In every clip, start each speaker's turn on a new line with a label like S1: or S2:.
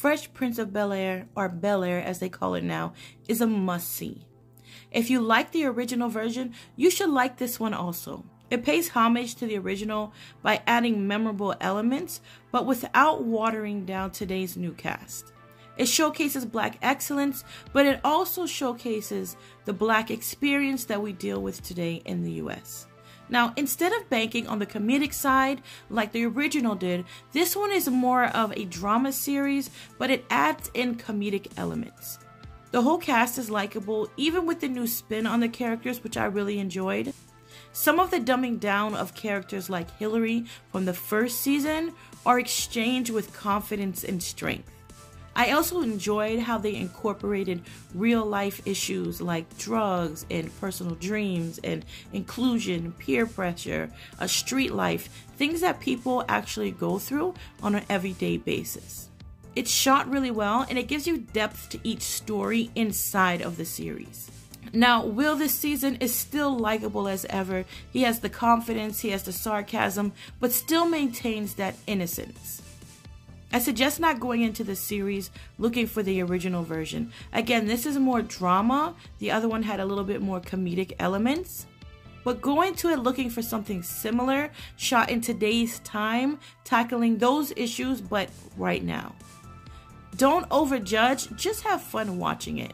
S1: Fresh Prince of Bel Air, or Bel Air as they call it now, is a must see. If you like the original version, you should like this one also. It pays homage to the original by adding memorable elements, but without watering down today's new cast. It showcases black excellence, but it also showcases the black experience that we deal with today in the US. Now, instead of banking on the comedic side like the original did, this one is more of a drama series, but it adds in comedic elements. The whole cast is likable, even with the new spin on the characters, which I really enjoyed. Some of the dumbing down of characters like Hilary from the first season are exchanged with confidence and strength. I also enjoyed how they incorporated real life issues like drugs and personal dreams and inclusion, peer pressure, a street life, things that people actually go through on an everyday basis. It's shot really well and it gives you depth to each story inside of the series. Now, Will this season is still likable as ever. He has the confidence, he has the sarcasm, but still maintains that innocence. I suggest not going into the series looking for the original version. Again, this is more drama. The other one had a little bit more comedic elements. But go into it looking for something similar, shot in today's time, tackling those issues, but right now. Don't overjudge, just have fun watching it.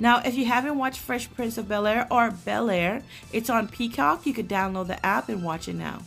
S1: Now, if you haven't watched Fresh Prince of Bel Air or Bel Air, it's on Peacock. You could download the app and watch it now.